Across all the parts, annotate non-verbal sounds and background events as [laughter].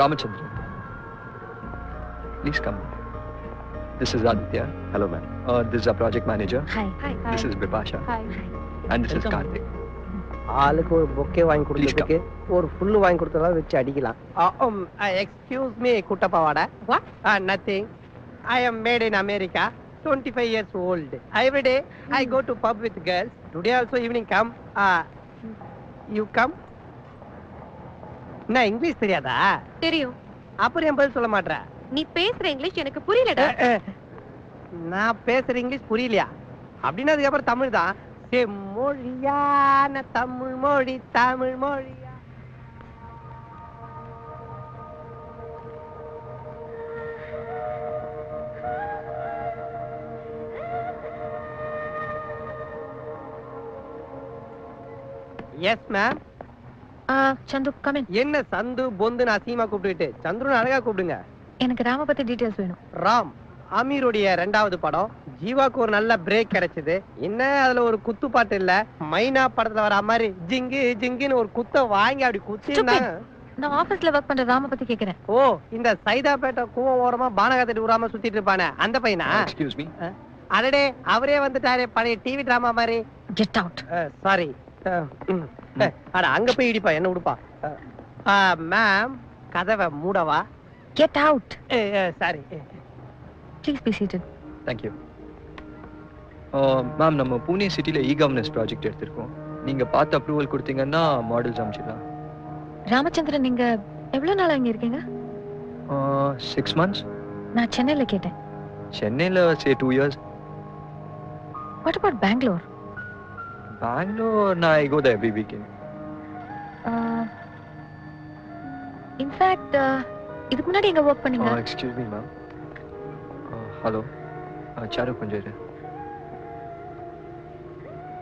Excuse me. Ramachandran. Please come. This is Aditya. Hello, ma'am. Uh, this is our project manager. Hi hi This is Bipasha. Hi And this is Welcome. Karthik. ஆளுக்கு ஒரு bouquet வாங்கி Please come. கொடுத்ததுக்கு ஒரு full வாங்கி கொடுத்ததா வச்சு அடிக்கலாம் excuse me குட்டப்பாவாடா What? Nothing I am made in America twenty five years old every day I go to pub with girls today also evening come you come என்ன English தெரியாதா? தெரியும். அப்புறம் என் பதில் சொல்ல மாட்டேன் நீ பேசுற இங்கிலீஷ் எனக்கு புரியலடா. நான் பேசுற இங்கிலீஷ் புரியலையா? அப்படின்னா அதுக்கப்புறம் தமிழ் தான். செம்மொழியான தமிழ் மொழி தமிழ் மொழியா yes ma'am Santhu come in என்ன சந்து பொந்துன்னு அசிங்கமா கூப்பிட்டுக்கிட்டு. சந்துருன்னு அழகா கூப்பிடுங்க. எனக்கு ராம பத்தி டீடைல்ஸ் வேணும். ராம் அமீருடைய ரெண்டாவது படம். ஜீவாக்கு ஒரு நல்ல பிரேக் கிடைச்சது. என்ன அதுல ஒரு குத்து பாட்டு இல்ல? மைனா படத்துல வர மாதிரி ஜிங்கு ஜிங்குன்னு ஒரு குத்த வாங்கி அப்படி குத்திருந்தாங்க நான் ஆபீஸ்ல ஒர்க் பண்ற ராம பத்தி கேக்குறேன். ஓ இந்த சைதாப்பேட்டை கூவம் ஓரமா பானகத்தை விடாம சுத்திட்டு இருப்பானே அந்த பையனா. அடடே அவரே வந்துட்டாரே பழைய டிவி டிராமா மாதிரி. கெட் அவுட் சாரி அட அங்க போய் இடிப்பா என்ன விடுப்பா மேம் கதவை மூடவா? Get out sorry please be seated Thank you. Ma'am நம்ம பூனே சிட்டில இ கவர்னன்ஸ் ப்ராஜெக்ட் எடுத்திருக்கோம். நீங்க பார்த்து அப்ரூவல் கொடுத்தீங்கன்னா மாடல்ஸ் அனுப்பிச்சிடலாம். ராமச்சந்திரன் நீங்க எவ்வளவு நாள் அங்க இருக்கீங்க? சிக்ஸ் மந்த்ஸ் நான் சென்னையில கேட்டேன். சென்னையில் say two years what about Bangalore Bangalore நான் I go the every weekend in fact இதுக்கு முன்னாடி எங்க ஒர்க் பண்ணீங்க? Excuse me ma'am hello Charu கொஞ்சம் இரு.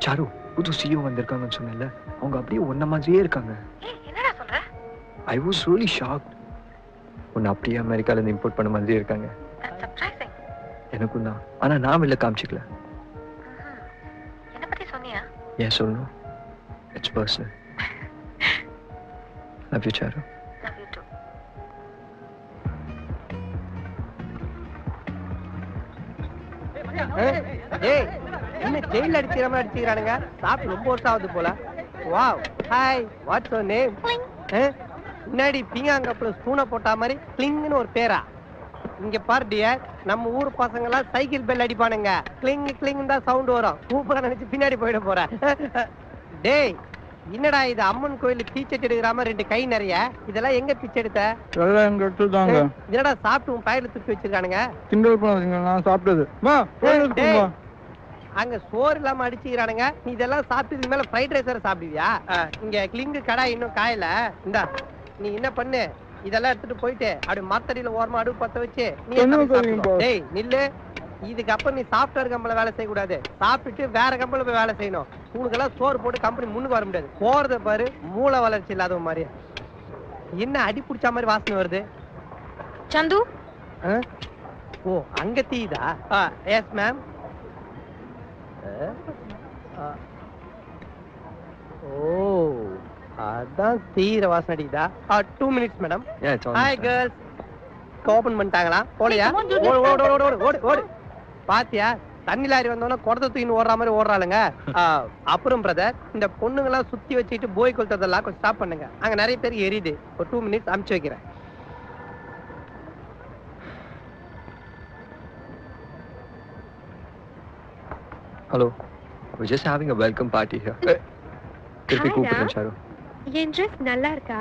சாரு புது சிஓ வந்திருக்காங்கன்னு சொன்னேன்ல. அவங்க அப்படியே ஒன்ன மாதிரியே இருக்காங்க. என்னடா சொல்ற? ஐ வாஸ் ரியலி ஷாக் உன்னை அப்படியே அமெரிக்கால இருந்து இம்போர்ட் பண்ண மாதிரியே இருக்காங்க. சர்ப்ரைசிங் எனக்கும் தான். ஆனா நான் வெளில காமிச்சிக்கல. ஏன் சொல்லணும்? It's personal love you Charu ஏய் என்ன ஜெயில அடிக்கிற மாதிரி அடிச்சுக்கிறானுங்க? சாப்பிட்டு ரொம்ப வருஷம் ஆகுது போல. வாவ் ஹாய் வாட்ஸ் நேம் முன்னாடி பீங்காங்கப்புல ஸ்பூனை போட்டா மாதிரி கிளிங்னு ஒரு பேரா? இங்க பாரு டியர் நம்ம ஊர் பசங்க எல்லாம் சைக்கிள் பெல் அடிப்பானுங்க. கிளிங் கிளிங் தான் சவுண்ட் வரும். கூப்பிட நினைச்சு பின்னாடி போயிட போற. டேய் என்னடா இது? அம்மன் கோயில் தீச்சட்டி எடுக்கிற மாதிரி ரெண்டு கை நிறைய. இதெல்லாம் எங்க பிச்சை எடுத்த? எல்லாம் எங்க எடுத்துதாங்க என்னடா சாப்பிட்டு உன் பயில தூக்கி வச்சிருக்கானுங்க? கிண்டல் பண்ணாதீங்க நான் சாப்பிட்டது. போய் அங்க சோறு இல்லாம அடிச்சுக்கிறானுங்க. நீ இதெல்லாம் சாப்பிட்டு இதுக்கு மேல ஃப்ரைட் ரைஸ் வேற சாப்பிடுவியா? இங்க கிளிங்கு கடை இன்னும் காயல. இந்தா நீ என்ன பண்ணு? இதெல்லாம் எடுத்துட்டு போயிட்டு அப்படி மரத்தடியில ஓரமா அடுப்பு பத்த வச்சு நீ? டேய் நில்லு. இதுக்கப்புறம் நீ சாஃப்ட்வேர் கம்பெனில வேலை செய்ய கூடாது சாப்பிட்டுட்டு வேற கம்பெனில போய் வேலை செய்யணும். உனக்கெல்லாம் சோறு போட்டு கம்பெனி முன்னுக்கு வர முடியாது. போறத பாரு மூளை வளர்ச்சி இல்லாத மாதிரி. என்ன அடி பிடிச்ச மாதிரி வாசனை வருது? சந்து? ஓ அங்க தீதா? Yes ma'am oh. அதான் தீர வாசனை அடிக்குதா? Two minutes madam. Hi girls open பண்ணிட்டாங்களா? போலையா? ஓடு. ஓடு ஓடு ஓடு ஓடு ஓடு. பாத்தியா? தண்ணி லாரி வந்தோன்னா குடத்தை தூக்கின்னு ஓடுற மாதிரி ஓடுறாளுங்க. அப்புறம் பிரதர் இந்த பொண்ணுங்கெல்லாம் சுத்தி வச்சுட்டு போய் கொளுத்ததெல்லாம் கொஞ்சம் ஸ்டாப் பண்ணுங்க. அங்க நிறைய பேர் எரியுது. ஒரு டூ மினிட்ஸ் அமுச்சு வைக்கிறேன். Hello. We're just having a welcome party here. திருப்பி கூப்பிடுறேன். சாரு. என் ட்ரெஸ் நல்லா இருக்கா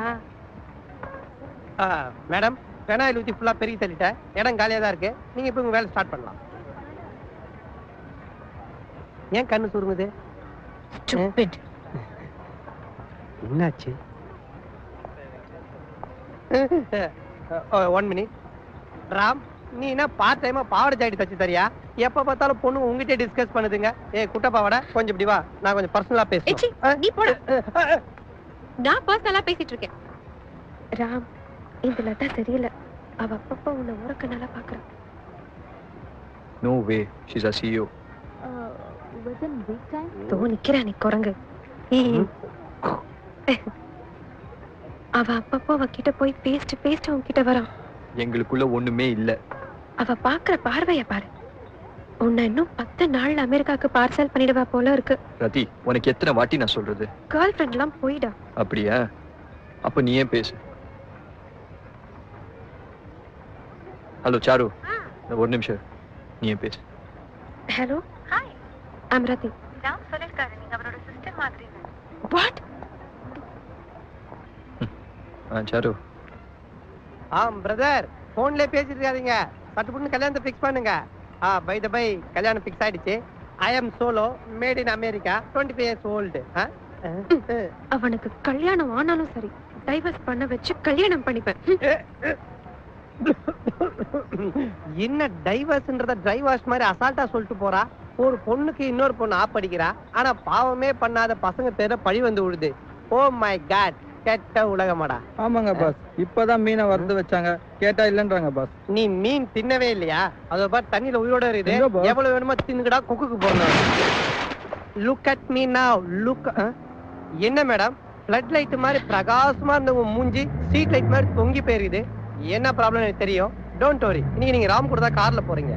மேடம் பெனாயில் ஊத்தி ஃபுல்லா பெருகி தள்ளிட்டேன். இடம் காலியா தான் இருக்கு. நீங்க இப்போ உங்க வேலை ஸ்டார்ட் பண்ணலாம். ஏன் கண்ணு சுருங்குது? என்னாச்சு? ஒன் மினிட் ராம் நீ என்ன பார்ட் டைமா பாவாடை ஜாக்கெட் தச்சு தரியா? எப்ப பார்த்தாலும் பொண்ணு உங்ககிட்ட டிஸ்கஸ் பண்ணுதுங்க. ஏ குட்ட பாவாடை கொஞ்சம் இப்படி வா. நான் கொஞ்சம் பர்சனலா பேசுறேன் நீ போடா. நான் பர்சனலா பேசிட்டு இருக்கேன் ராம் இந்த லதா சரியில்லை அவ அப்பப்ப உன்னை நல்லா பாக்குறான். No way she's a CEO though நிக்கிறா நீ குரங்கு. அவ அப்பப்போ அவகிட்ட போய் பேசிட்டு பேசிட்டு உன்கிட்ட வரான். எங்களுக்குள்ள ஒண்ணுமே இல்ல. அவ பாக்குற பார்வைய பாரு. உன்னை இன்னும் பத்து நாள்ல அமெரிக்காக்கு பார்சல் பண்ணிடுவா போல இருக்கு. ரதி உனக்கு எத்தனை வாட்டி நான் சொல்றது? கேர்ள் ஃப்ரெண்ட் எல்லாம் போயிடா. அப்படியா? அப்ப நீ ஏன் பேசு? ஹலோ சாரு. ஒரு நிமிஷம். நீ ஏன் பேசு? ஹலோ ஹாய் ஐம் ரதி ராம் சொல்லிருக்காரு நீங்க அவரோட சிஸ்டர் மாதிரி. What ah Charu. Ah brother போன்ல பேசிட்டு இருக்காதீங்க. சட்டு புண்ணு கல்யாணத்தை ஃபிக்ஸ் பண்ணுங்க. ஆ பை த பை கல்யாணம் ஃபிக்ஸ் ஆயிடுச்சு. I am solo made in America twenty five years old அவனுக்கு கல்யாணம் ஆனாலும் சரி டைவர்ஸ் பண்ண வச்சு கல்யாணம் பண்ணிப்பேன். [laughs] என்ன டைவர்ஸ்ன்றத டைவர்ஸ் மாதிரி அசால்ட்டா சொல்லிட்டு போறா? ஒரு பொண்ணுக்கு இன்னொரு பொண்ணு ஆப்படிக்கிறா ஆனா பாவமே பண்ணாத பசங்க பேர பழி வந்து விடுது ஓ மை காட் கெட்ட உலகமாடா. ஆமாங்க பாஸ். இப்பதான் மீனை வறுத்து வச்சாங்க. கேட்டா இல்லன்றாங்க பாஸ். நீ மீன் தின்னவே இல்லையா? அதோ பார் தண்ணியில உயிரோட எங்க இருக்குது boss? எவ்வளவு வேணுமோ தின்னுக்கடா கொக்குக்கு போடணும். Look at me now look என்ன மேடம்? ஃப்ளட் லைட் மாதிரி பிரகாசமா இருந்த மூஞ்சி ஸ்ட்ரீட் லைட் மாதிரி தொங்கி போயிருக்குது. என்ன ப்ராப்ளம் எனக்கு தெரியும்? டோன்ட் வரி இன்னைக்கு நீங்க ராம் கூட தான் கார்ல போறீங்க.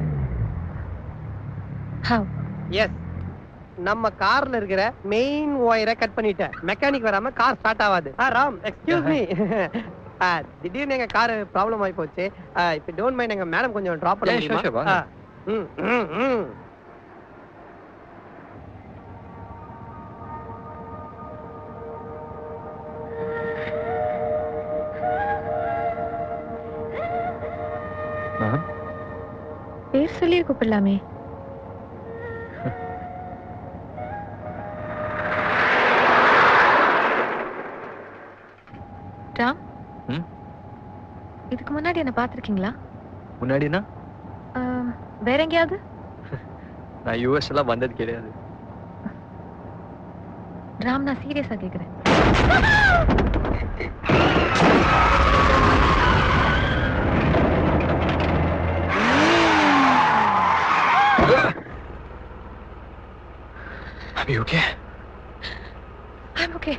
How? எஸ் நம்ம கார்ல இருக்கிற மெயின் ஒயரை கட் பண்ணிட்டேன் மெக்கானிக் வராம கார் ஸ்டார்ட் ஆகாது ஆ ராம் எக்ஸ்கியூஸ் மீ [laughs] திடீர்னு எங்க கார் ப்ராப்ளம் ஆகி போச்சு. இப்ப டோன்ட் மைண்ட் எங்க மேடம் கொஞ்சம் டிராப் பண்ண முடியுமா? ம், ம், ம். பேர் சொல்லி கூப்பிடலாமே. இதுக்கு முன்னாடி என்ன பார்த்திருக்கீங்களா? முன்னாடினா? வேற எங்கேயாவது? [laughs] நான் யூஎஸ் எல்லாம் வந்தது கிடையாது. ராம் நான் சீரியஸா கேக்குறேன். Are you okay? I'm okay.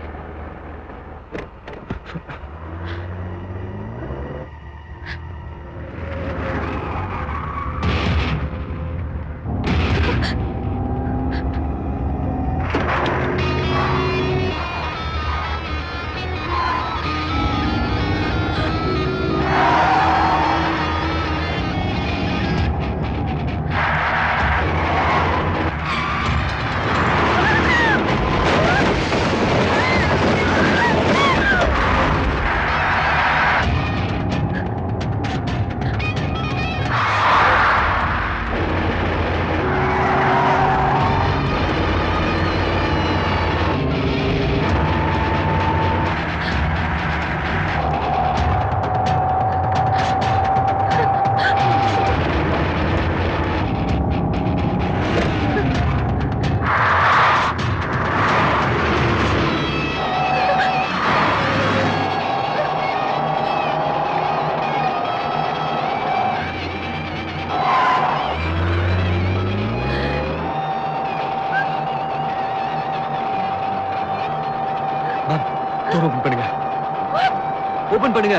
Door open பண்ணுங்க. ஓபன் பண்ணுங்க.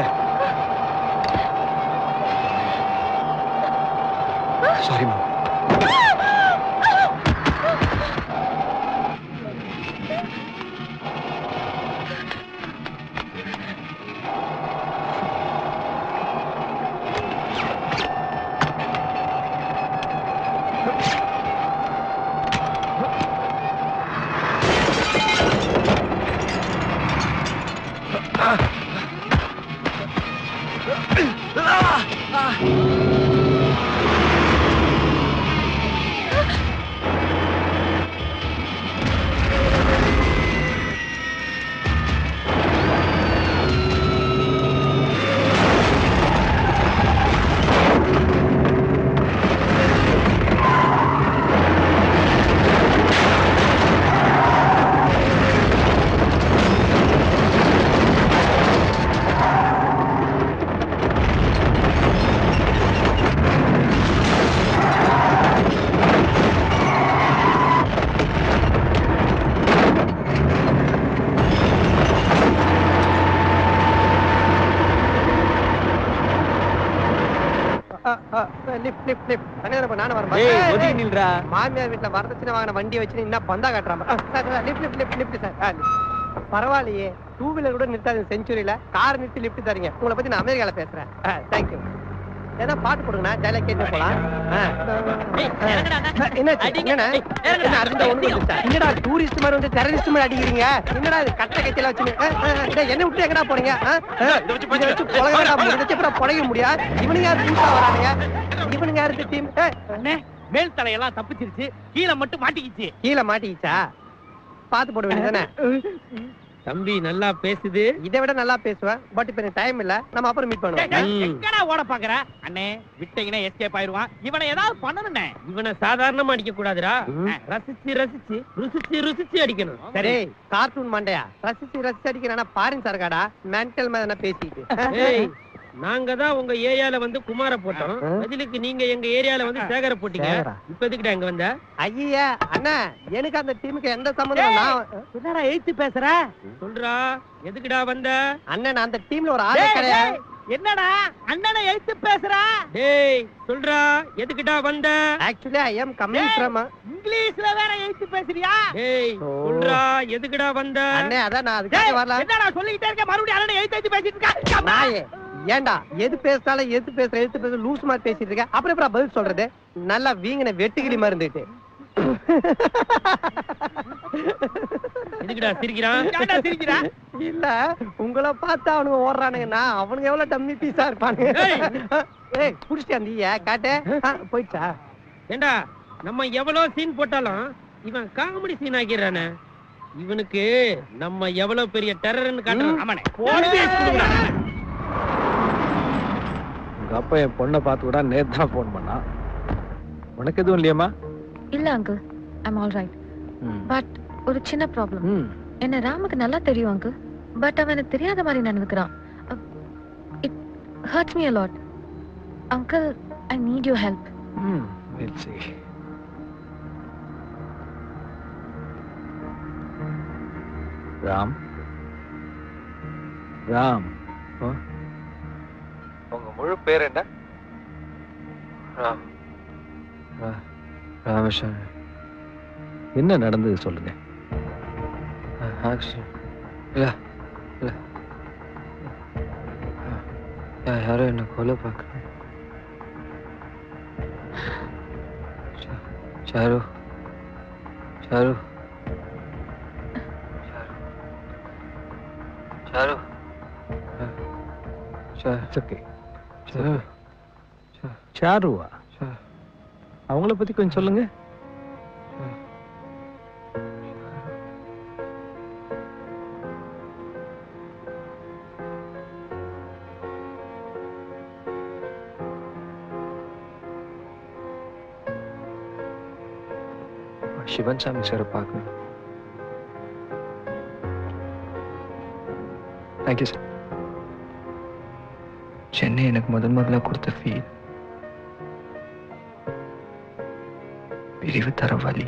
நானும் வரேன். ஏய் ஏய், ஒதுங்கி ஏய். நில்றா. மாமியார் வீட்டுல வரதட்சணை வாங்கின வண்டியை வச்சு என்ன பந்தா காட்டுறாம. Lift lift lift lift sir. ஆ, lift. பரவாயில்லையே. டூ வீலர் கூட நிறுத்தாது செஞ்சுரியில கார் நிறுத்தி லிஃப்ட் தரீங்க. உங்களை பத்தி நான் அமெரிக்கால பேசுறேன். தேங்க்யூ ஏதா பாட்டு போடுங்கண்ணா ஜாலியா கேட்டு போலாம்? என்னடா டூரிஸ்ட் மாதிரி வந்து டெரரிஸ்ட் மாதிரி அடிக்கிறீங்க? என்னடா இது கட்ட கட்சியில வச்சு என்ன விட்டு எங்கடா போறீங்க வச்சு புலகடா புழைய முடியா? இவனுங்க யாரு புதுசா வரானுங்க? இவனுங்க யாரு டீம் அண்ணே மேல் தலையெல்லாம் தப்பிச்சிருச்சு கீழே மட்டும் மாட்டிக்கிச்சு. கீழே மாட்டிக்கிச்சா? பாத்து போட வேண்டியதானே தம்பி நல்லா பேசுது. இதை விட நல்லா பேசுவேன் பட் இப்ப எனக்கு டைம் இல்ல. நம்ம அப்புறம் மீட் பண்ணுவோம். எங்கடா ஓட பாக்குற? அண்ணே விட்டீங்கன்னா எஸ்கேப் ஆயிருவான். இவனை ஏதாவது பண்ணணும்னே. இவனை சாதாரணமா அடிக்க கூடாதுடா. ரசிச்சு ரசிச்சு ருசிச்சு ருசிச்சு அடிக்கணும். சரி கார்ட்டூன் மண்டையா? ரசிச்சு ரசிச்சு அடிக்கிறானா? பாரின் சரகாடா மென்டல் மாதிரி என்ன பேசிட்டு. நாங்க தான் உங்க ஏரியால வந்து குமார போட்டோம். பதிலுக்கு நீங்க எங்க ஏரியால வந்து சேகர போட்டீங்க. இப்ப எதுக்குடா இங்க வந்த? ஐயா அண்ணா எனக்கு அந்த டீமுக்கு எந்த சம்மந்தம் நான் என்னடா எழுத்து பேசுற? சொல்றா எதுக்குடா வந்த? அண்ணன் நான் அந்த டீம்ல ஒரு ஆளே கிடையாது. என்னடா அண்ணனை எழுத்து பேசுறா? டேய் சொல்றா எதுக்குடா வந்த? Actually I am coming from இங்கிலீஷ்ல வேற எழுத்து பேசுறியா? டேய் சொல்றா எதுக்குடா வந்த? அண்ணே அதான் நான் அதுக்காக வரல. என்னடா சொல்லிட்டே இருக்க? மறுபடியும் அண்ணனை எழுத்து எழுத்து பேசிட்டு இருக்க. நாயே ஏன்டா எது பேசினாலும் எது பேசுற எது பேசுற லூஸ் மாதிரி பேசிட்டு இருக்க? அப்புறம் எப்பறம் பதில் சொல்றது? நல்லா வீங்கின வெட்டுக்கிளி மாதிரி இருந்துட்டு எதுக்குடா சிரிக்கிறான்? ஏன்டா சிரிக்கிறான் இல்ல உங்களை பார்த்தா அவனுங்க ஓடுறானுங்கன்னா அவனுங்க எவ்வளவு டம்மி பீஸா இருப்பானுங்க. ஏய்! புடிச்சிட்டு அந்த காட்டு. போயிடுச்சா ஏண்டா நம்ம எவ்வளவு சீன் போட்டாலும் இவன் காமெடி சீன் ஆக்கிறானே இவனுக்கு நம்ம எவ்வளவு பெரிய டெரர்னு காட்டுறோம் ஆமாண்ணே. உங்க அப்பா என் பொண்ணை பார்த்து கூட நேத்து தான் ஃபோன் பண்ணா. உனக்கு எதுவும் இல்லையாம்மா? இல்ல uncle I'm all right. But ஒரு சின்ன ப்ராப்ளம் என்ன ராமுக்கு நல்லா தெரியும் அங்கிள் பட் அவன் எனக்கு தெரியாத மாதிரி நடந்துக்கிறான். It hurts me a lot uncle I need you help. Ram? Ram? முழு பேர் என்ன? ராம் ரா- என்ன நடந்தது சொல்லுங்க? இல்ல யா- யாரோ என்ன கொலை பார்க்குறேன் சாரு சாரு சாரு சாரு ஓகே. சாரு. சாருவா? சாரு. அவங்கள பத்தி கொஞ்சம் சொல்லுங்க. சிவன் சாமி சாரை பார்க்கணும். தேங்க்யூ சார் சென்னை எனக்கு முதல் முதல்ல கொடுத்த ஃபீல் பிரிவு தர வழி.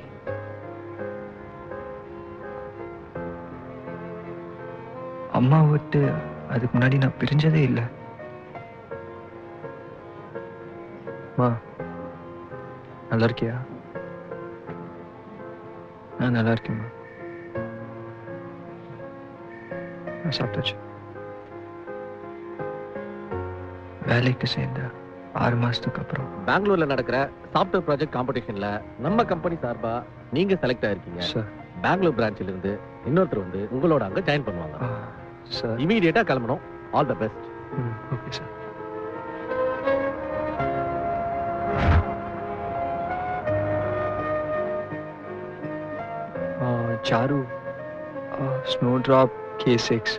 அம்மா விட்டு அதுக்கு முன்னாடி நான் பிரிஞ்சதே இல்லை. வா. நல்லா இருக்கியா? நான் நல்லா இருக்கேம்மா. நான் சாப்பிட்டாச்சு. வேலைக்கு சேர்ந்த ஆறு மாசத்துக்கு அப்புறம். பெங்களூர்ல நடக்கிற சாஃப்ட்வேர் ப்ராஜெக்ட் காம்படிஷன்ல நம்ம கம்பெனி சார்பா நீங்க செலக்ட் ஆயிருக்கீங்க. சார் பெங்களூர் பிரான்ச்ல இருந்து இன்னொருத்தர் வந்து உங்களோட அங்க ஜாயின் பண்ணுவாங்க. சார் இமீடியட்டா கிளம்பணும். All the best okay sir Charu snow drop K six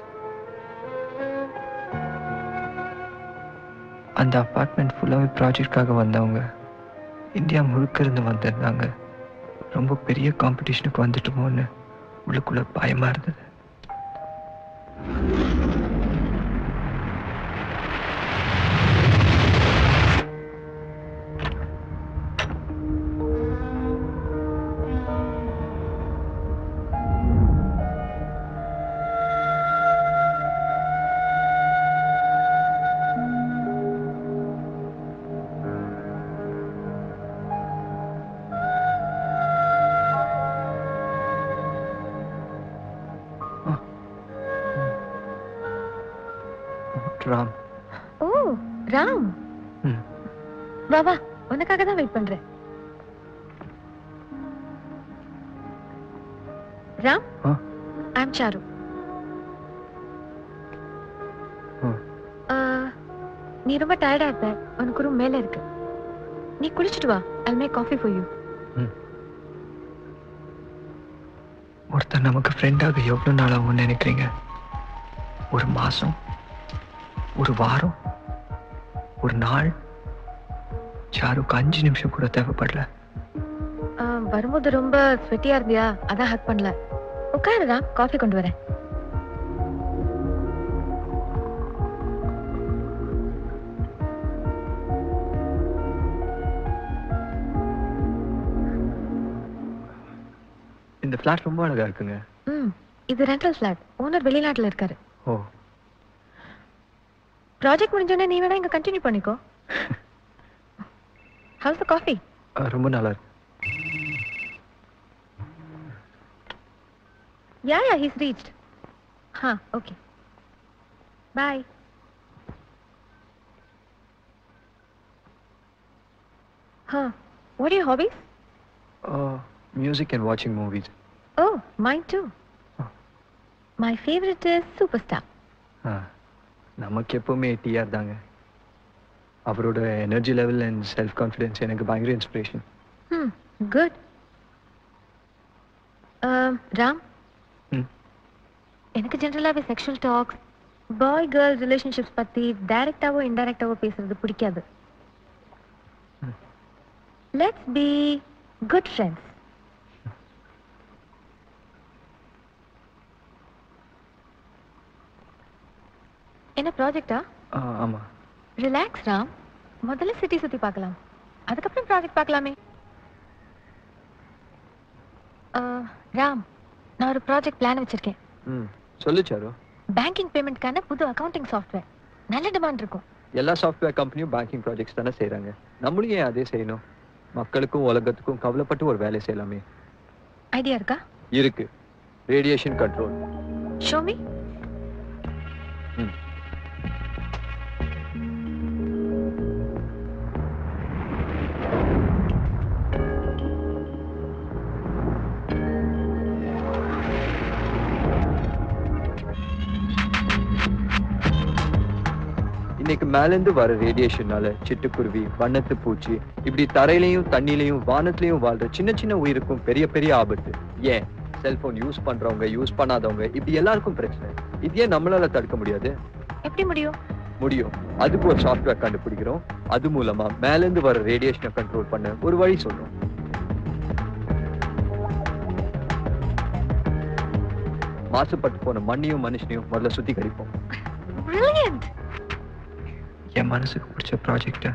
அந்த அப்பார்ட்மெண்ட் ஃபுல்லாகவே ப்ராஜெக்ட்காக வந்தவங்க இந்தியா முழுக்க இருந்து வந்திருந்தாங்க. ரொம்ப பெரிய காம்படிஷனுக்கு வந்துட்டோமோன்னு உள்ளுக்குள்ளே பயமாக இருந்தது. ராம். ஓ ராம். வா வா உனக்காக தான் வெயிட் பண்றேன். ராம்? ஐம் சாரு நீ ரொம்ப டயர்டா இருப்ப. உனக்கு ரூம் மேல இருக்கு. நீ குளிச்சிட்டு வா. I make coffee for you ஒருத்தர் நமக்கு ஃப்ரெண்டாக எவ்வளோ நாள் ஆகும்னு நினைக்கிறீங்க? ஒரு மாசம்? ஒரு வாரம் ஒரு நாள் சாருக்கு அஞ்சு நிமிஷம் கூட தேவைப்படல. வரும்போது ரொம்ப ஸ்வெட்டியா இருந்தியா? அதான் ஹக் பண்ணல. உட்காரு ராம் காஃபி கொண்டு வரேன். இந்த ஃப்ளாட் ரொம்ப அழகா இருக்குங்க. ம் இது ரெண்டல் ஃபிளாட் ஓனர் வெளிநாட்டுல இருக்காரு. ஓ. ப்ராஜெக்ட் முடிஞ்சோடனே நீ வேணா இங்க கண்டினியூ பண்ணிக்கோ. ஹவுஸ் த காஃபி ரொம்ப நல்லா இருக்கு. Yeah yeah he's reached ha okay bye ha what you hobbies music and வாட்சிங் movies oh mind to my favourite is super star நமக்கு எப்பவுமே டிஆர் தாங்க. அவரோட energy level and self confidence எனக்கு பயங்கர இன்ஸ்பிரேஷன் குட் ராம். எனக்கு ஜென்ரலாகவே sexual talks boy girl relationships பற்றி டைரக்டாவோ இன்டைரக்டாவோ பேசுறது பிடிக்காது. லெட்ஸ் பி குட் ஃப்ரெண்ட்ஸ் என்ன ப்ராஜெக்டா ஆமா. ரிலாக்ஸ் ராம். முதல்ல சிட்டி சுத்தி பார்க்கலாம். அதுக்கப்புறம் ப்ராஜெக்ட் பார்க்கலாமே. ராம் நான் ஒரு ப்ராஜெக்ட் பிளான் வச்சிருக்கேன். ம் சொல்லு சாரு. பேங்கிங் பேமெண்ட்கான புது அக்கவுண்டிங் சாஃப்ட்வேர் நல்ல டிமாண்ட் இருக்கும். எல்லா சாஃப்ட்வேர் கம்பெனியும் பேங்கிங் ப்ராஜெக்ட்ஸ் தானே செய்றாங்க. நம்மளும் ஏன் அதே செய்யணும்? மக்களுக்கும் உலகத்துக்கும் கவலைப்பட்டு ஒரு வேலை செய்யலாமே. ஐடியா இருக்கா? இருக்கு. ரேடியேஷன் கண்ட்ரோல் ஷோ மீ இன்னைக்கு மேலேந்து வர ரேடியேஷனால சிட்டுக்குருவி வண்ணத்து பூச்சி இப்படி தரையிலையும் தண்ணிலையும் வானத்திலையும் வாழ்ற சின்ன சின்ன உயிருக்கும் பெரிய பெரிய ஆபத்து. ஏன்? செல்போன் யூஸ் பண்றவங்க யூஸ் பண்ணாதவங்க இப்படி எல்லாருக்கும் பிரச்சனை. இது ஏன் நம்மளால தடுக்க முடியாது? எப்படி முடியும்? முடியும். அதுக்கு ஒரு சாஃப்ட்வேர் கண்டுபிடிக்கிறோம். அது மூலமா மேலேந்து வர ரேடியேஷனை கண்ட்ரோல் பண்ண ஒரு வழி சொல்றோம். மாசுபட்டு போன மண்ணையும் மனுஷனையும் முதல்ல சுத்திகரிப்போம். பிரில்லியன்ட் என் மனசுக்கு பிடிச்ச ப்ராஜெக்டை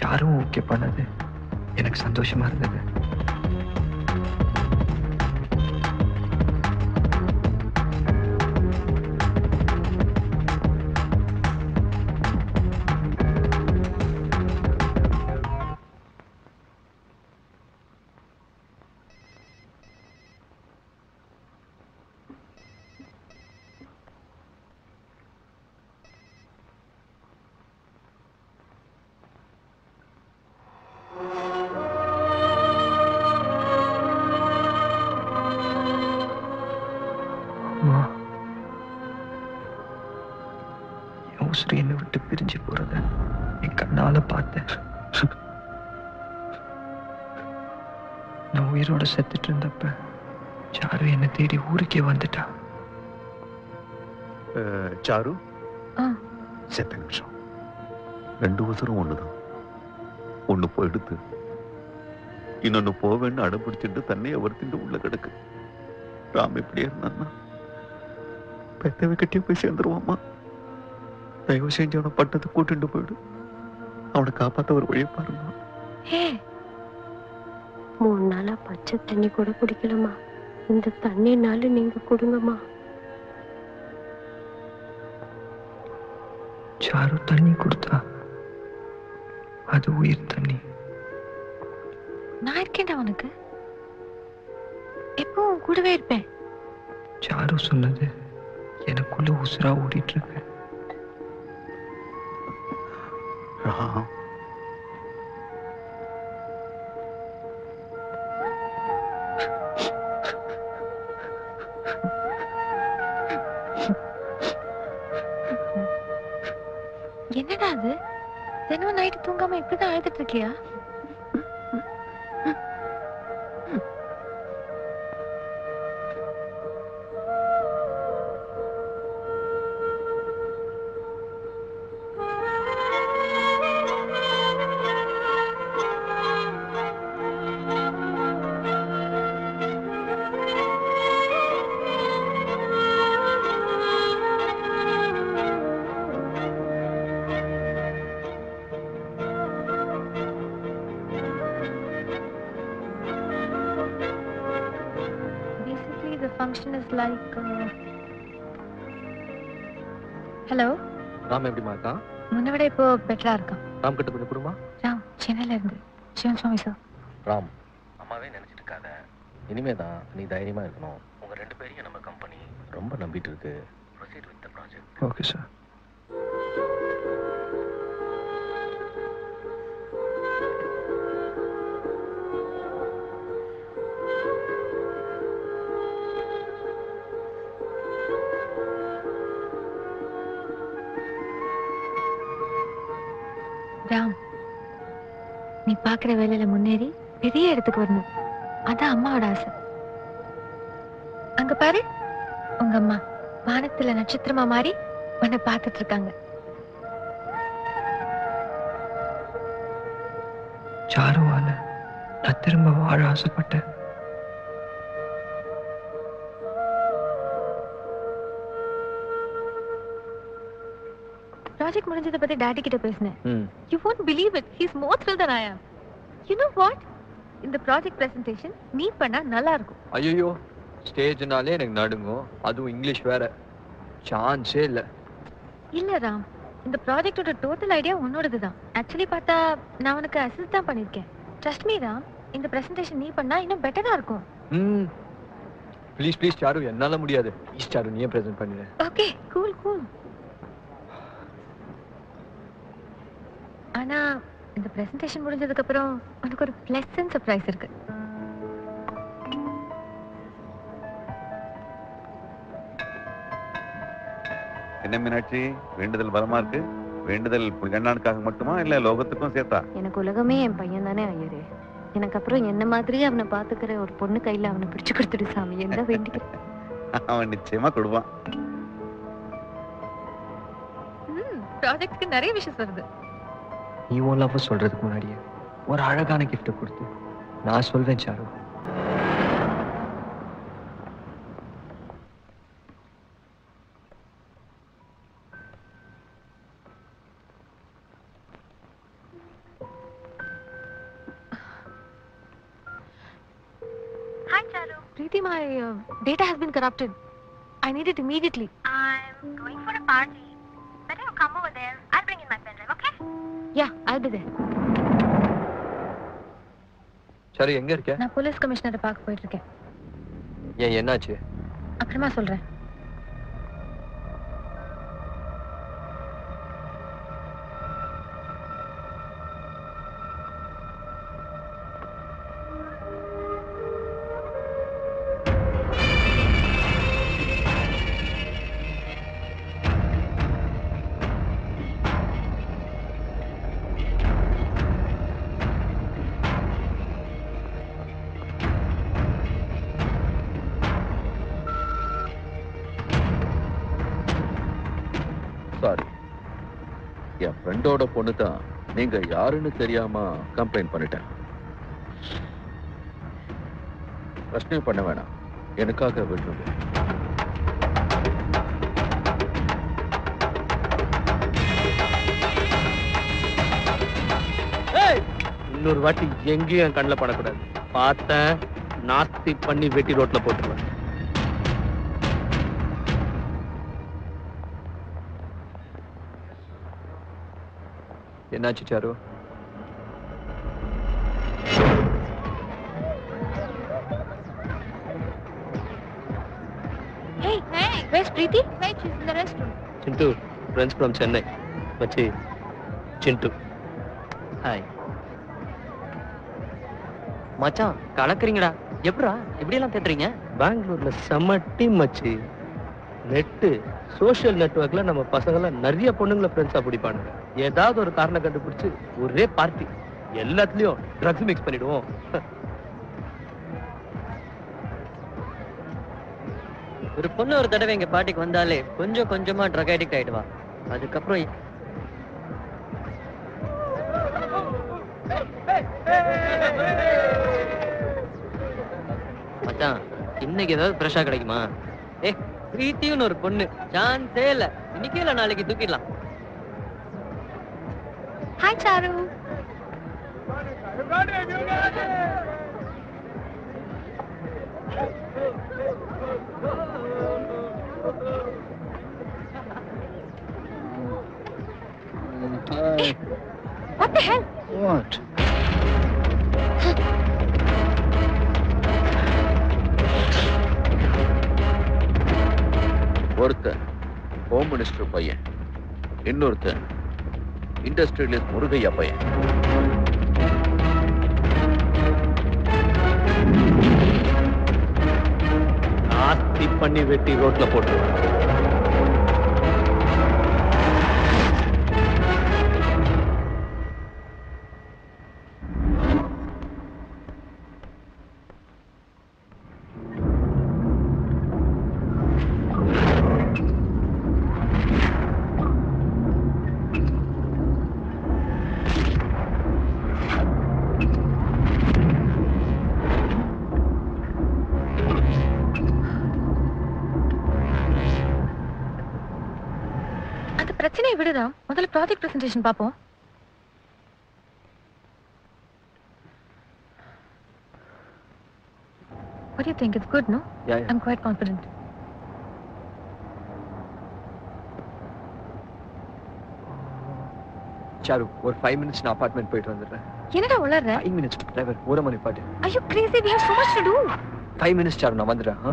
யாரும் ஓகே பண்ணது. எனக்கு சந்தோஷமாக இருந்தது. உயிரோட செத்துட்டு இருந்தப்ப சாரு என்னை தேடி ஊருக்கே வந்துட்டா. சாரு? ஆ. செத்த நிமிஷம். ரெண்டு உசரும் ஒண்ணுதான். ஒண்ணு போயிடுத்து இன்னொன்னு போவேன்னு அடம்பிடிச்சிட்டு தன்னையே வருத்திட்டு உள்ள கிடக்கு. ராம் இப்படியே இருந்தான்னா பெத்தவை கட்டியே போய் சேர்ந்துருவாமா தயவு செஞ்சு அவனை பட்டத்தை கூட்டிட்டு போயிடு. அவனை காப்பாத்த ஒரு வழியை பாருங்க பச்சை தண்ணி கூட குடிக்கலமா இந்த தண்ணினால நீங்க கொடுங்கம்மா. சாரு தண்ணி கொடுத்தா? அது உயிர் தண்ணி. நான் இருக்கேன்டா உனக்கு. எப்போ உன் கூடவே இருப்பேன்? சாரு சொன்னது எனக்குள்ள உசுரா ஓடிட்டு இருக்கு. ராம் இப்படிதான் அழுதுட்டு இருக்கியா பெட்டரா இருக்கான் ராம் கிட்ட கொஞ்சம் கொடுமா. ராம் சென்னையில இருந்து. சிவன் சுவாமி சார். ராம் அம்மாவே நினைச்சிட்டு இருக்காத. இனிமே தான் நீ தைரியமா இருக்கணும். உங்க ரெண்டு பேரையும் நம்ம கம்பெனி ரொம்ப நம்பிட்டு இருக்கு. Proceed with the project okay sir பாக்குற வேலையில முன்னேறி பெரிய இடத்துக்கு வரணும். அதான் அம்மாவோட ஆசை. அங்க பாரு உங்க அம்மா வானத்துல நட்சத்திரமா மாறி உன்னை பார்த்துட்டு இருக்காங்க. சாருவால நான் திரும்ப வாழ ஆசைப்பட்டேன். ப்ராஜெக்ட் முடிஞ்சதை பத்தி டாடி கிட்ட பேசினேன். You won't believe it he's more thrilled than I am. You know what? இந்த ப்ராஜெக்ட் பிரசன்டேஷன் நீ பண்ணா நல்லா இருக்கும் ஐயோ ஸ்டேஜ்னாலே எனக்கு நடுங்கும். அதுவும் இங்கிலீஷ் வேற. சான்ஸே இல்லை. இல்ல ராம் இந்த ப்ராஜெக்டோட டோட்டல் ஐடியா உன்னோடது தான் ஆக்சுவலி பார்த்தா நான் உனக்கு அசிஸ்ட் தான் பண்ணிருக்கேன். ட்ரஸ்ட் மீ ராம் இந்த பிரசன்டேஷன் நீ பண்ணா இன்னும் பெட்டரா இருக்கும். ம். ப்ளீஸ் ப்ளீஸ் சாரு என்னால முடியாது. ப்ளீஸ் சாரு நீயே ப்ரெசென்ட் பண்ணிடு ஓகே கூல் கூல் ஆனா இந்த பிரசன்டேஷன் முடிஞ்சதுக்கு அப்புறம் உனக்கு ஒரு பிளசன்ட் சர்ப்ரைஸ் இருக்கு. என்ன மீனாட்சி? வேண்டுதல் பலமா இருக்கு? வேண்டுதல் கண்ணானுக்காக மட்டுமா? இல்ல லோகத்துக்கும் சேர்த்தா? எனக்கு உலகமே என் பையன் தானே ஐயரு. எனக்கு அப்புறம் என்ன மாதிரியே அவனை பாத்துக்கிற ஒரு பொண்ணு கையில அவனை பிடிச்சு கொடுத்துடு சாமி. என்ன வேண்டிக்கிறேன்? [laughs] அவன் நிச்சயமா கொடுப்பான். ப்ராஜெக்ட்க்கு நிறைய விஷயம் வருது. நீ உன் லவ் சொல்றதுக்கு முன்னாடியே ஒரு அழகான கிஃப்ட் கொடுத்து நான் சொல்வேன் Charu. Preeti, my uh, data has been corrupted. I need it immediately. I'm going for a party. Yeah, I'll be there. Charu எங்க இருக்க? நான் போலீஸ் கமிஷனரை பார்க்க போயிட்டு இருக்கேன். ஏன் என்னாச்சு? அப்புறமா சொல்றேன். ஃப்ரெண்டோட பொண்ணு தான். நீங்க யாருன்னு தெரியாம கம்ப்ளைண்ட் பண்ணிட்டேன். பிரச்சனை பண்ண வேணாம். எனக்காக விட்டுருங்க இன்னொரு வாட்டி எங்கேயும் என் கண்ணில் படக்கூடாது. பார்த்தேன் நாஸ்தி பண்ணி வெட்டி ரோட்ல போட்டுருவேன். என்னாச்சு Charu? Hey, hey, where's Preeti? Wait, she's in the restroom. Chintu friends from Chennai மச்சி சிண்டு ஹாய் மச்சான் கலக்குறீங்கடா எப்படா இப்படி எல்லாம் தேத்துறீங்க பெங்களூர்ல செம்ம டீம் மச்சி நெட்டு. சோஷியல் நெட்வொர்க்ல நம்ம பசங்களாம் நிறைய பொண்ணுங்களை ஃப்ரெண்ட்ஸா பிடிப்பானுங்க ஏதாவது ஒரு காரணம் கண்டுபிடிச்சு ஒரே பார்ட்டி எல்லாத்துலயும் ட்ரக்ஸ் மிக்ஸ் பண்ணிடுவோம். ஒரு பொண்ணு ஒரு தடவை எங்க பாட்டிக்கு வந்தாலே கொஞ்சம் கொஞ்சமா ட்ரக் அடிக்ட் ஆயிடுவா. அதுக்கப்புறம் மச்சான் இன்னைக்கு ஏதாவது ஃப்ரெஷ்ஷா கிடைக்குமா? ஏ பிரீத்தின்னு ஒரு பொண்ணு. சான்ஸே இல்ல. இன்னைக்கு இல்ல நாளைக்கு தூக்கிடலாம். Hi Charu What the hell? What? ஒருத்தன் ஹோம் மினிஸ்டர் பையன் இன்னொருத்தன் இண்டஸ்ட்ரியலிஸ்ட் முருகையா பையன். நாஸ்தி பண்ணி வெட்டி ரோட்ல போட்டு ப்ராஜெக்ட் பிரசன்டேஷன் பாப்போம் What do you think? It's good, no? Yeah, yeah. I'm quite confident. Charu ஒரு ஃபைவ் மினிட்ஸ் நான் அபார்ட்மெண்ட் போயிட்டு வந்துடுறேன் என்னடா உளர்ற ஃபைவ் மினிட்ஸ் டிரைவர் ஒரு மணி பாட்டு Are you crazy? We have so much to do. Five minutes Charu நான் வந்துடுறேன் ஆ?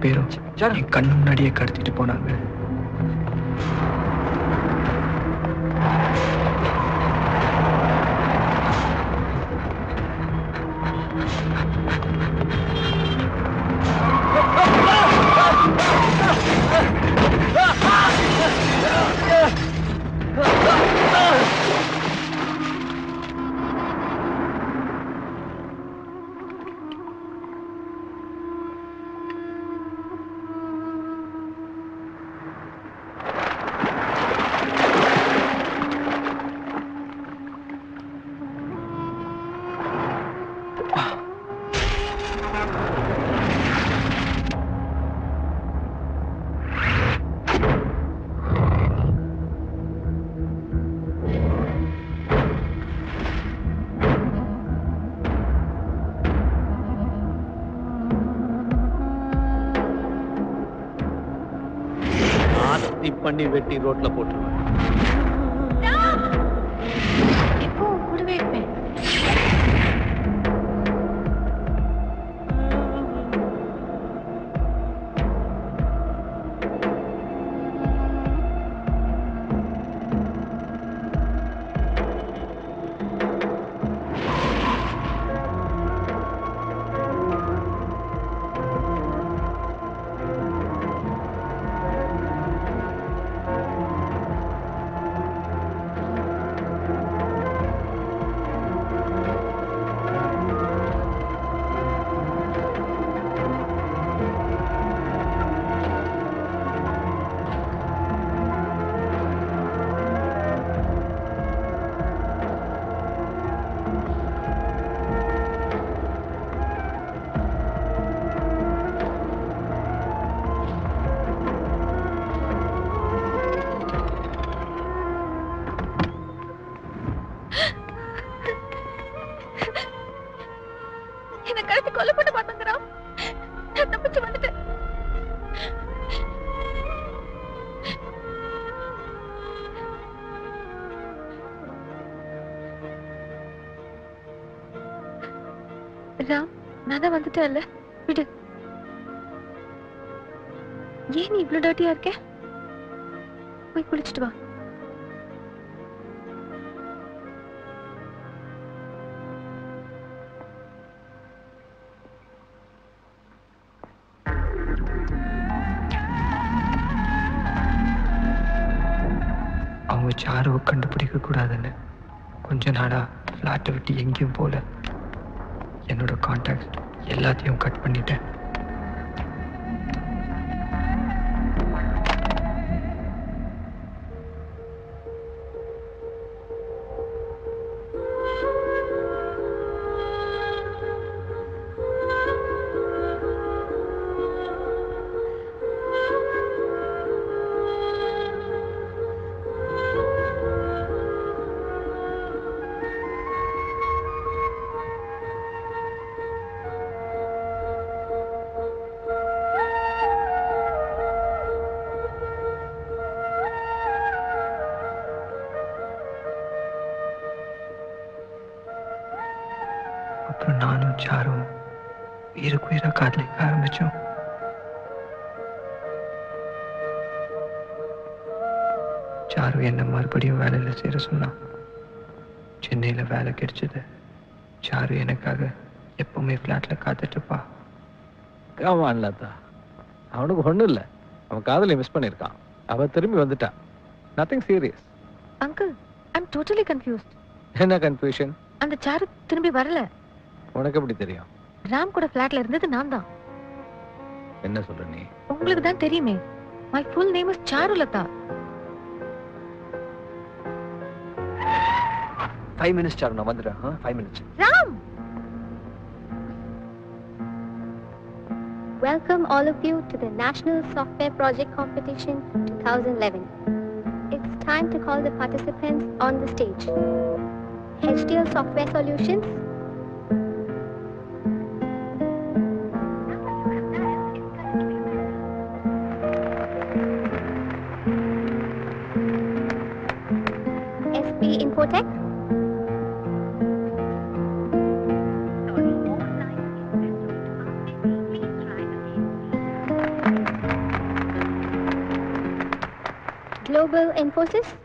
பேரும். என் கண்ணு முன்னாடியே கடத்திட்டு போனாங்க. பண்ணி வெட்டி ரோட்ல போட்டுருவேன் வந்துட்டேன்ல விடு. ஏன் நீ இவ்ளோ டர்ட்டியா இருக்க? போய் குளிச்சுட்டு வா. அவங்க சாருவை கண்டுபிடிக்க கூடாதுன்னு கொஞ்ச நாளா ஃப்ளாட்டை விட்டு எங்கேயும் போல. என்னோட கான்டாக்ட் எல்லாத்தையும் கட் பண்ணிட்டேன். காதலை மிஸ் பண்ணியிருக்கான் அவ திரும்பி வந்துட்டா. Nothing serious uncle I'm totally confused என்ன கன்ஃபியூஷன் அந்த சாரு திரும்பி வரல. உனக்கு எப்படி தெரியும்? ராம் கூட ஃபிளாட்ல இருந்தது நான் தான். என்ன சொல்ற நீ? உங்களுக்கு தான் தெரியுமே. My full name is Charulatha five minutes sir நான் வந்துடுறேன் five minutes Ram! Welcome all of you to the National Software Project Competition 2011. It's time to call the participants on the stage. HDL Software Solutions, Participants.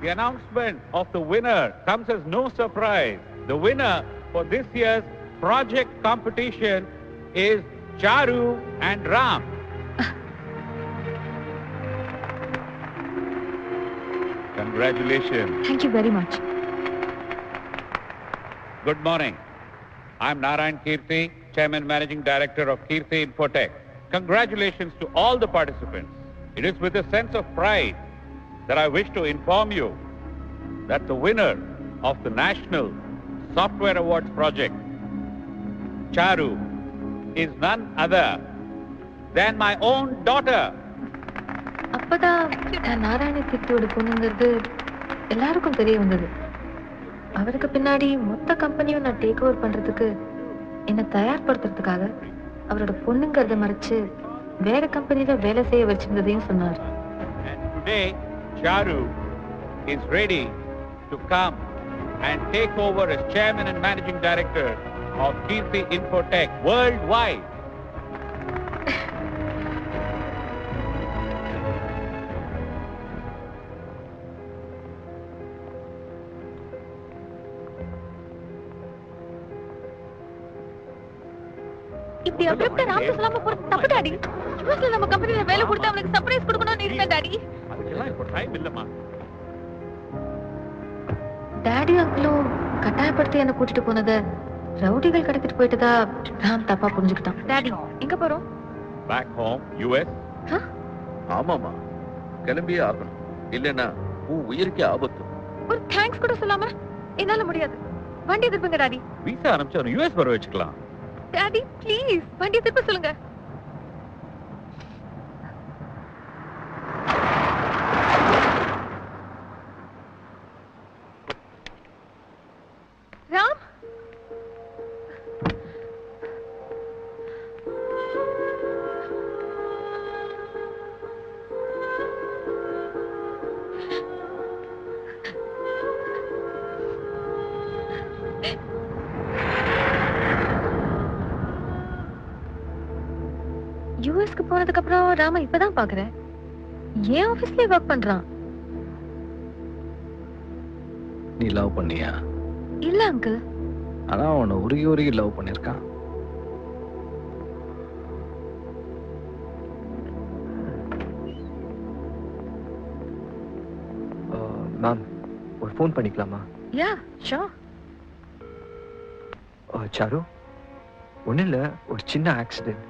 The announcement of the winner comes as no surprise. The winner for this year's project competition is Charu and Ram. Congratulations. Thank you very much. Good morning. I'm Narayan Kirti, Chairman Managing Director of Kirti Infotech. Congratulations to all the participants. It is with a sense of pride that I wish to inform you that the winner of the National Software Awards project, Charu, is none other than my own daughter. அப்பதான் நாராயண கீர்த்தியோட பொண்ணுங்கிறது எல்லாருக்கும் தெரிய வந்தது. அவருக்கு பின்னாடி மொத்த கம்பெனியும் நான் take over பண்றதுக்கு என்னை தயார்படுத்துறதுக்காக அவரோட பொண்ணுங்கிறத மறைச்சு வேற கம்பெனில வேலை செய்ய வச்சிருந்ததையும் சொன்னார். Today, Charu is ready to come. And take over as Chairman and Managing Director of Kirti Infotech worldwide. இப்படி அப்ரப்டா ராம் சொல்லாம போறது தப்பு டாடி. யூஎஸ்ல நம்ம கம்பெனில வேலை கொடுத்து அவனுக்கு சர்ப்ரைஸ் கொடுக்கணும்னு இருந்தேன் டாடி. அதுக்கெல்லாம் இப்போ டைம் இல்லைம்மா. டாடி அங்கிளும் கட்டாயப்படுத்தி என்ன கூட்டிட்டு போனத. ரவுடிகள் கடத்திட்டு போயிட்டதா ராம் தப்பா புரிஞ்சுக்கிட்டான் டாடி எங்க போறோம்? பேக் ஹோம் யூஎஸ் ஆமாமா கிளம்பியே ஆகணும். இல்லைன்னா உன் உயிருக்கே ஆபத்து. ஒரு தேங்க்ஸ் கூட சொல்லாம என்னால முடியாது. வண்டி திருப்புங்க டாடி விசா அனுப்பிச்சு யூஎஸ் வர வச்சுக்கலாம். டாடி ப்ளீஸ் வண்டி திருப்ப சொல்லுங்க. ராம இப்பதான் பாக்குறேன். ஏன் ஆபீஸ்லயே ஒர்க் பண்றான். நீ லவ் பண்ணியா? இல்ல அங்கிள் ஆனா அவனை உருகி உருகி லவ் பண்ணிருக்கான். மேம் ஒரு ஃபோன் பண்ணிக்கலாமா? யா ஷோ சாரு ஒன்றும் இல்லை ஒரு சின்ன accident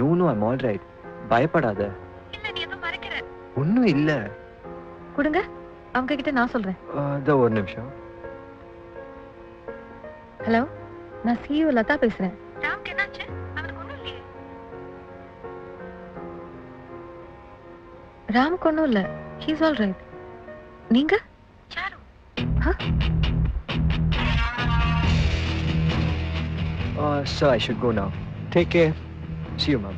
no no I'm all right பயப்படாத. ஒன்றும் இல்லை. கொடுங்க அவங்க கிட்ட நான் சொல்றேன். இதோ ஒரு நிமிஷம். ஹலோ நான் சிஇஓ லதா பேசுறேன். ராமுக்கு ஒன்றும் இல்ல. ஹீஸ் ஆல் ரைட் நீங்க? Uh, sir, I should go now. Take care. Ma'am.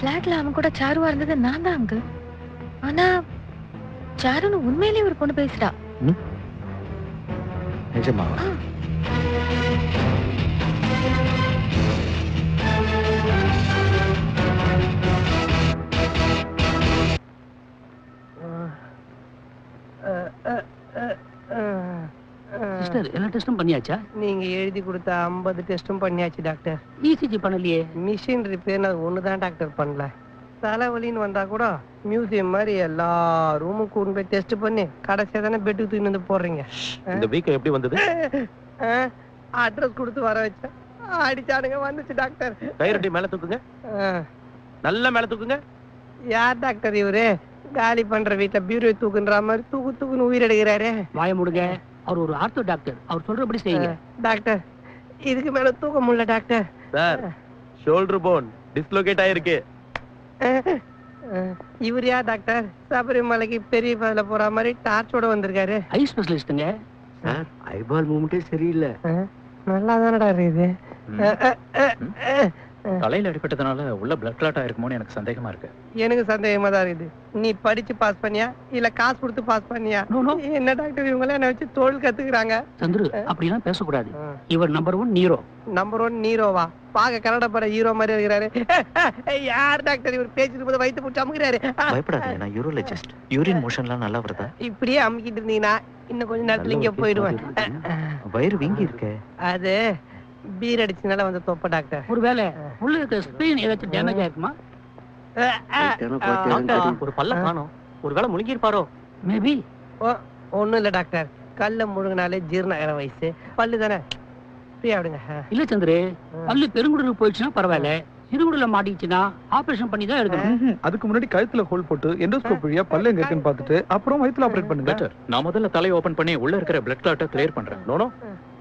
பிளாட்ல அவன் கூட சாருவா இருந்தது நான் தான் அங்கிள் ஆனா சாருன்னு உண்மையிலேயே ஒரு பொண்ணு பேசுறா. நிஜமாவா? சிஸ்டர் எல்லா டெஸ்டும் பண்ணியாச்சா? நீங்க எழுதி கொடுத்த ஐம்பது டெஸ்டும் பண்ணியாச்சு டாக்டர். இசிஜி பண்ணலையே? மிஷின் ரிப்பேர் அது ஒன்று தான் டாக்டர் பண்ணல. தலைவலின்னு வந்தா கூட மியூசியம் மாதிரி எல்லா ரூமும் கூண்டு போய் டெஸ்ட் பண்ணி கடைசியா தானே பெட்டுக்கு தூக்கி வந்து போடுறீங்க. இந்த வீக்கம் எப்படி வந்தது? அட்ரஸ் கொடுத்து வர வச்சேன். அடிச்சானுங்க வந்துச்சு டாக்டர். கைரட்டி மேல தூக்குங்க. நல்லா மேல தூக்குங்க. யார் டாக்டர் இவரு? காலி பண்ற வீட்டுல பியூரோ தூக்குன்ற மாதிரி தூக்கு தூக்குன்னு உயிர் எடுக்கிறாரு. வாய முடுங்க. அவர் ஒரு ஆர்த்தோ டாக்டர். அவர் சொல்றபடி செய்யுங்க. டாக்டர் இதுக்கு மேல தூக்க முடியல doctor. Sir shoulder bone dislocate ஆயிருக்கு. இவர் யார் டாக்டர்? சபரிமலைக்கு பெரிய பதில போற மாதிரி டார்ச்சோட வந்திருக்காரு. ஐ ஸ்பெஷலிஸ்ட்டுங்க சார் ஐபால் மூமெண்ட்டே சரியில்லை. நல்லா தானடா இருக்குது. தலையில அடிபட்டதுனால உள்ள பிளட் கிளாட் ஆயிருக்குமோன்னு எனக்கு சந்தேகமா இருக்கு. எனக்கு சந்தேகமா தான் இருக்குது. நீ படிச்சு பாஸ் பண்ணியா? இல்ல காசு கொடுத்து பாஸ் பண்ணியா? என்ன டாக்டர் இவங்க என்ன வச்சு தொழில் கத்துக்கிறாங்க? சந்துரு அப்படிலாம் பேசக்கூடாது. இவர் number one hero number one நீரோவா பாக்க கன்னட பட ஹீரோ மாதிரி இருக்கிறாரு. [laughs] யார் டாக்டர் இவர் பேசிட்டு போது வயித்து பிடிச்சி அமுக்கிறாரு. [laughs] பயப்படாதீங்க நான் யூரோலஜிஸ்ட் யூரின் மோஷன்லாம் நல்லா வருதா? இப்படியே அமுக்கிட்டு இருந்தீங்கன்னா இன்னும் கொஞ்ச நேரத்துல இங்க போயிடுவேன். வயிறு வீங்கி இருக்கே அது பீர் அடிச்சனால வந்து தொப்ப டாக்டர். ஒருவேளை உள்ள இருக்க ஸ்கிரீன் ஏதாச்சும் டேமேஜ் ஆயிருக்குமா? ஒரு பல்ல காணோம். ஒரு வேளை முழுங்கிருப்பாரோ மேபி ஒண்ணும் இல்ல டாக்டர். கல்ல முழுங்கினாலே ஜீரண ஆகிற வயசு. பல்லு தானே? ஃப்ரீயா விடுங்க. இல்ல சந்திரு பல்லு பெருங்குடலுக்கு போயிடுச்சுன்னா பரவாயில்ல. சிறுகுடல மாட்டிச்சுன்னா ஆபரேஷன் பண்ணி தான் எடுக்கணும். அதுக்கு முன்னாடி கழுத்துல ஹோல் போட்டு எண்டோஸ்கோப் வழியா பல்ல எங்க இருக்குன்னு பார்த்துட்டு அப்புறம் வயித்துல ஆபரேட் பண்ணுங்க. நான் முதல்ல தலையை ஓபன் பண்ணி உள்ள இருக்கிற பிளட் கிளாட்டை கிளியர் பண்றேன். நோனோ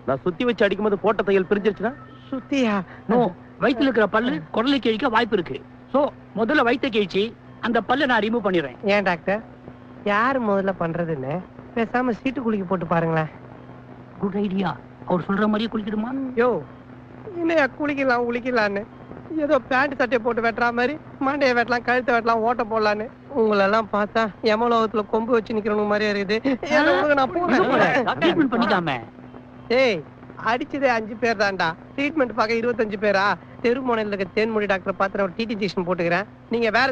நான் சுத்தி வச்சு அடிக்கும்போது போட்ட தையல் பிரிஞ்சிருச்சுன்னா? சுத்தியா? நோ வயித்துல இருக்கிற பல்லு குடலை கிழிக்க வாய்ப்பு இருக்கு. சோ முதல்ல வயித்தை கிழிச்சு அந்த பல்லை நான் ரிமூவ் பண்ணிடுறேன். ஏன் டாக்டர்? யார் முதல்ல பண்றதுன்னு? பேசாம சீட்டு குலுக்கி போட்டு பாருங்களேன். குட் ஐடியா அவர் சொல்ற மாதிரியே குளிக்கிடுமா? யோ என்னையா குளிக்கலாம் குளிக்கலான்னு. ஏதோ பேண்ட் சட்டை போட்டு வெட்டுற மாதிரி மண்டையை வெட்டலாம் கழுத்தை வெட்டலாம் ஓட்ட போடலான்னு. உங்களெல்லாம் பார்த்தா யமலோகத்துல கொம்பு வச்சு நிக்கிறவங்க மாதிரியே இருக்குது. நான் ட்ரீட்மெண்ட் பண்ணிக்காம. ஏய் அடிச்சதே அஞ்சு பேர் தான்டா. ட்ரீட்மெண்ட் பார்க்க இருபத்தஞ்சு பேரா? தெருமோனையில் இருக்க தேன்மொழி டாக்டர் பார்த்து நான் ஒரு டிடி இன்ஜெக்ஷன் போட்டுக்கிறேன். நீங்க வேற